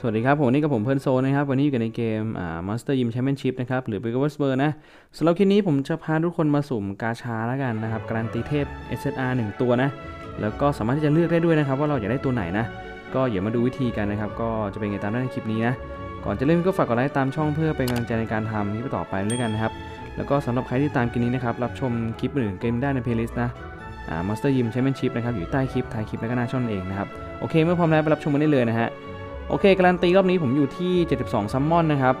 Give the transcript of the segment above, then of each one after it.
สวัสดีครับ ผมนี่กับผมเพื่อนโซนะครับ วันนี้อยู่กันในเกมอ่า Monster Gym Championship นะครับ หรือ b i g g w a r s b u r นะสำหรับคลิปนี้ผมจะพาทุกคนมาสุ่มกาชาแล้วกันนะครับ การันตีเทพ SSR 1 ตัวนะ แล้วก็สามารถที่จะเลือกได้ด้วยนะครับ ว่าเราอยากได้ตัวไหนนะ ก็อย่ามาดูวิธีกันนะครับ ก็จะเป็นไงตามได้ในคลิปนี้นะ ก่อนจะเล่นก็ฝากกดไลค์ตามช่องเพื่อเป็นกำลังใจในการทำคลิปต่อไปด้วยกันนะครับ แล้วก็สำหรับใครที่ตามคลิปนี้นะครับ รับชมคลิปอื่นเกมได้ในเพลย์ลิสต์นะอ่า Master Yim Championship นะครับ อยู่ใต้คลิปท้ายคลิปและก็หน้าช่องเองนะครับ โอเค เมื่อพร้อมแล้วไปรับชมกันได้เลยนะฮะ โอเค การันตีรอบนี้ผมอยู่ที่ 72 ซัมมอนนะครับ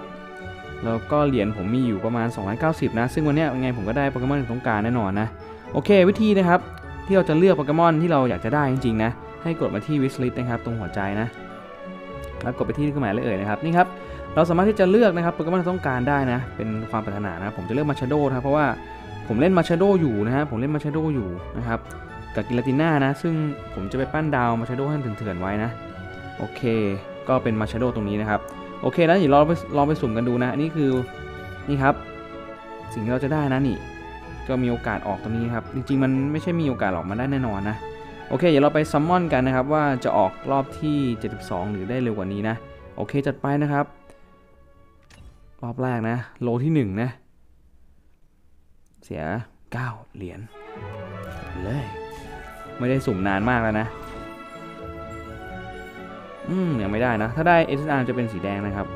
แล้วก็เหรียญผมมีอยู่ประมาณ 290 นะ ซึ่งวันนี้ยังไงผมก็ได้โปเกมอนที่ต้องการแน่นอนนะ โอเค วิธีนะครับ ที่เราจะเลือกโปเกมอนที่เราอยากจะได้จริงๆนะ ให้กดมาที่ wish list นะครับ ตรงหัวใจนะ แล้วกดไปที่เครื่องหมายเลขเอ่ยนะครับ นี่ครับ เราสามารถที่จะเลือกนะครับโปเกมอนที่ต้องการได้นะ เป็นความปรารถนานะ ผมจะเลือกมาชาโดนะครับ เพราะว่าผมเล่นมาชาโดอยู่นะฮะ ผมเล่นมาชาโดอยู่นะครับ กับกิลาติน่านะ ซึ่งผมจะไปปั้นดาวมาชาโดให้เถื่อนๆไว้นะ โอเค ก็เป็นมาชโดตรงนี้นะครับ โอเคแล้วเดี๋ยวเราไปลองไปสุ่มกันดูนะอันนี่คือนี่ครับ สิ่งที่เราจะได้นะนี่ ก็มีโอกาสออกตรงนี้ครับ จริงๆ มันไม่ใช่มีโอกาสออกมาได้แน่นอนนะ โอเค เดี๋ยวเราไปซัมมอนกันนะครับ ว่าจะออกรอบที่ 72 หรือได้เร็วกว่านี้นะ โอเค จัดไปนะครับ รอบแรกนะ โลที่ 1 นะ เสีย 9 เหรียญเลย ไม่ได้สุ่มนานมากแล้วนะ อืมยังไม่ได้นะ ถ้าได้ SR จะเป็นสีแดงนะครับ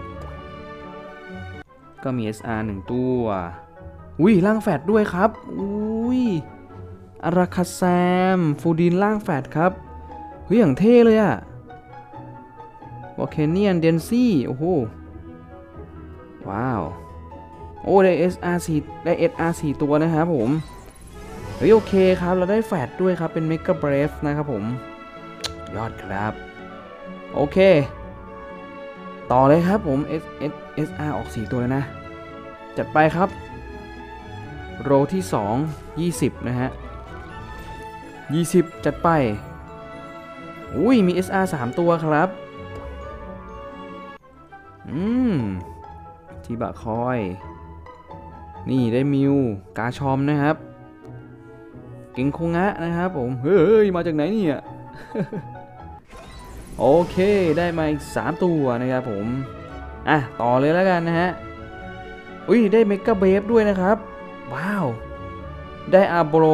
ก็มี SR 1ตัว อุ้ยล่างแฟดด้วยครับ อุ้ยอาราคาแซม ฟูดินล่างแฟดครับ เฮ้ย อย่างเท่เลยอะวอลเคเนียน เดนซี่ โอ้โห ว้าว โอ้ได้ SR 4ได้ SR 4ตัวนะครับผม เฮ้ย โอเคครับ เราได้แฟดด้วยครับ เป็น Mega Brave นะครับผม ยอดครับ โอเค ต่อเลยครับผม S S S R ออก 4 ตัวเลยนะ จัดไปครับ โรที่ 2 20 นะฮะ 20 จัดไป อุ้ย มี SR 3 ตัวครับ อืมทีบะคอย นี่ได้มิว กาชอมนะครับ เก่งคงะนะครับผม เฮ้ย มาจากไหนเนี่ย โอเคได้มาอีก3ตัวนะครับผม อะ ต่อเลยแล้วกันนะฮะ อุ้ยได้เมกะเบฟด้วยนะครับ ว้าว ได้อาโบร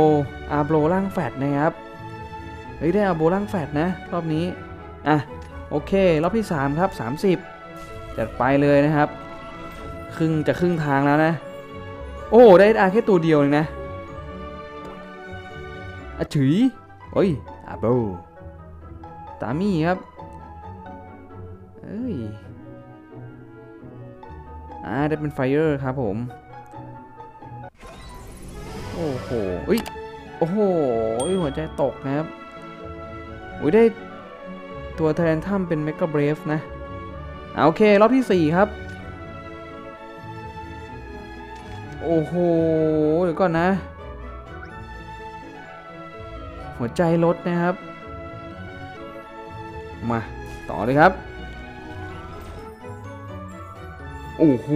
อาโบรล่างแฟดนะครับ เฮ้ยได้อาโบร่างแฟดนะ รอบนี้ อะ โอเค รอบที่ 3 ครับ 30จัดไปเลยนะครับ ครึ่งจะครึ่งทางแล้วนะ โอ้ได้อาแค่ตัวเดียวเองนะอะถุยโอ้ยอาโบตามี่ครับ เอ้ย อ่า ได้เป็นไฟเออร์ครับผม โอ้โหอุ้ย โอ้โหหัวใจตกนะครับ อุ้ยได้ตัวแทนถ้ำเป็นเมก a เบรฟนะอ่าโอเค รอบที่ 4 ครับ โอ้โห เดี๋ยวก่อนนะ หัวใจลดนะครับ มา ต่อเลยครับ โอ้โห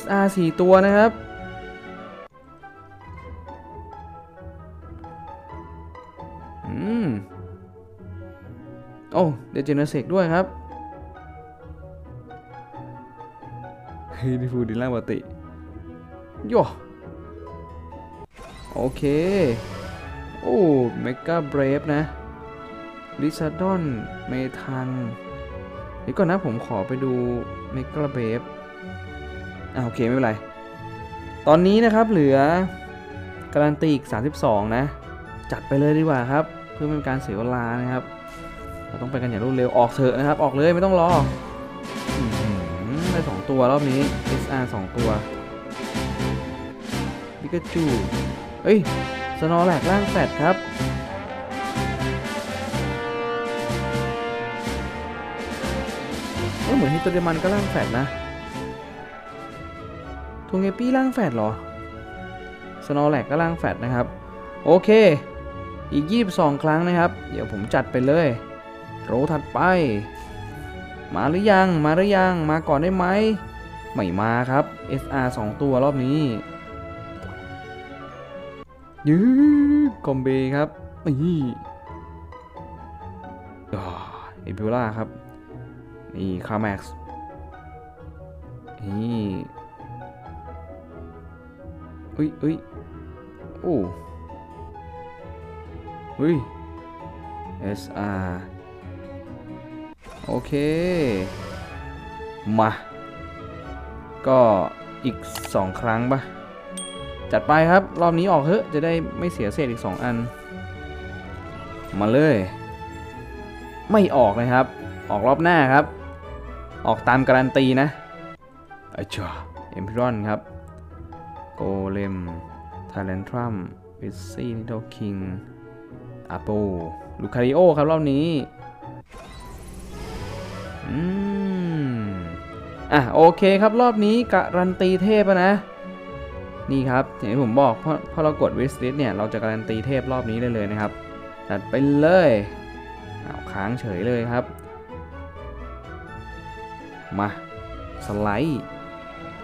SR 4 ตัวนะครับ อืม โอ้ เดเจเนเซกด้วยครับเฮ้ยนี่ฟูดิล่าปติโยโอเค โอ้เมกาเบรฟนะลิซาดอน เมทังเดี๋ยวก่อนนะผมขอไปดู เมกาเบฟอ่าโอเคไม่เป็นไร ตอนนี้นะครับเหลือการันตีอีก 32 นะ จัดไปเลยดีกว่าครับ เพื่อไม่เป็นการเสียเวลานะครับ เราต้องไปกันอย่างรวดเร็วออกเถอะนะครับ ออกเลยไม่ต้องรออื้อหือได้2ตัวรอบนี้ SR 2 ตัวปิกาจูเอ้ยสนว์แลกล่างแฟดครับ เออเหมือนฮิตโตเดมันก็ล่างแฟดนะทูเงปี้ล่างแฟดเหรอสโนแลกก็ล่างแฟดนะครับ โอเค อีก 22 ครั้งนะครับ เดี๋ยวผมจัดไปเลย โรถัดไป มาหรือยัง มาหรือยัง มาก่อนได้ไหม ไม่มาครับ SR 2 ตัวรอบนี้ยืดคอมเบครับนี่เอพิวล่าครับ นี่คาแม็กซ์นี่อุ้ยอุ้ยโอ้อุ้ย SR โอเค มา ก็อีก 2 ครั้งปะจัดไปครับ รอบนี้ออกเถอะ จะได้ไม่เสียเศษอีก 2 อัน มาเลย ไม่ออกนะครับ ออกรอบหน้าครับ ออกตามการันตีนะไอ้จ้าเอ็มพิรอนครับ โกเลมทาเลนทรัมวิซซี่นิโดคิงอาโปลูคาริโอครับรอบนี้ อืม อะ โอเคครับรอบนี้การันตีเทพอะนะ นี่ครับอย่างที่ผมบอกเพราะเพราะเรากดวิสลิสเนี่ย เราจะการันตีเทพรอบนี้ได้เลยนะครับ จัดไปเลยเอาวค้างเฉยเลยครับ มา สไลด์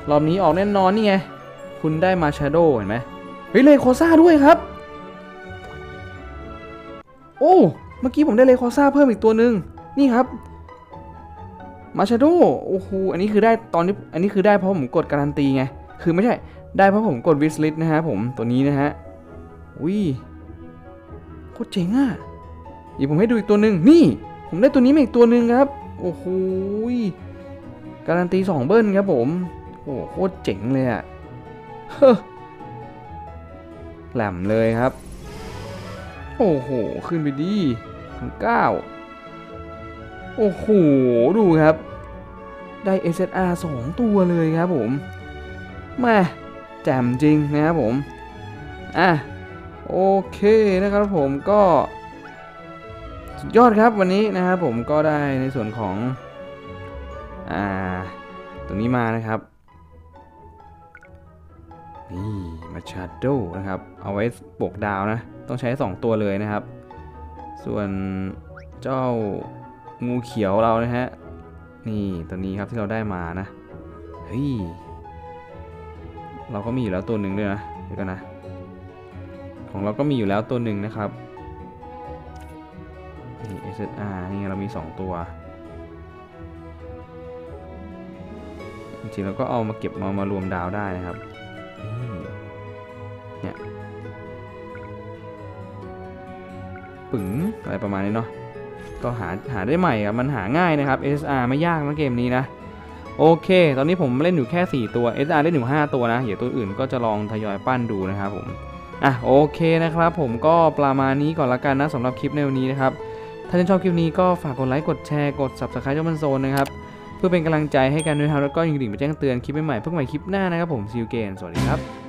รอบนี้ออกแน่นอนนี่ไง คุณได้มาชาโดเห็นไหมเฮ้ยเลโคซ่าด้วยครับ โอ้ เมื่อกี้ผมได้เลโคซ่าเพิ่มอีกตัวหนึ่งนี่ครับ มาชาโดโอ้โห อันนี้คือได้ตอนนี้ อันนี้คือได้เพราะผมกดการันตีไง คือไม่ใช่ ได้เพราะผมกดวิสลิตนะฮะผมตัวนี้นะฮะวิโคตรเจ๋งอะเดี๋ยวผมให้ดูอีกตัวหนึ่งนี่ ผมได้ตัวนี้มาอีกตัวหนึ่งครับ โอ้โห การันตีสองเบิ้ลครับผม โอ้โหโคตรเจ๋งเลยอะเฮ้แหลมเลยครับ โอ้โห ขึ้นไปดีถึงเก้าโอ้โห ดูครับ ได้ SSR 2ตัวเลยครับผมม่แจ่มจริงนะครับผม อะ โอเคนะครับผมก็ สุดยอดครับวันนี้นะครับผมก็ได้ในส่วนของ อ่าตัวนี้มานะครับ นี่มาชาโดนะครับ เอาไว้ปกดาวนะ ต้องใช้ 2 ตัวเลยนะครับ ส่วนเจ้างูเขียวเรานะฮะ นี่ตัวนี้ครับที่เราได้มานะ เฮ้ย เราก็มีอยู่แล้วตัวหนึ่งด้วยนะ เดี๋ยวกันนะ ของเราก็มีอยู่แล้วตัวหนึ่งนะครับ นี่ SSR นี่ไงเรามี 2 ตัว จริงๆเราก็เอามาเก็บมามารวมดาวได้นะครับเนี่ยปึ๋งอะไรประมาณนี้เนาะก็หาหาได้ใหม่ครับมันหาง่ายนะครับ SR ไม่ยากนะเกมนี้นะโอเค ตอนนี้ผมเล่นอยู่แค่ 4 ตัว SR เล่นอยู่5ตัวนะ เดี๋ยวตัวอื่นก็จะลองทยอยปั้นดูนะครับผม อะโอเคนะครับ ผมก็ประมาณนี้ก่อนละกันนะสำหรับคลิปในวันนี้นะครับ ถ้าท่านชอบคลิปนี้ก็ฝากกดไลค์ กดแชร์ กด subscribe เจ้ามันโซนนะครับ เพื่อเป็นกำลังใจให้กันด้วยครับแล้วก็ยิงดิ่งไปแจ้งเตือนคลิปใหม่ๆเพื่อใหม่คลิปหน้านะครับผมซิลเกนสวัสดีครับ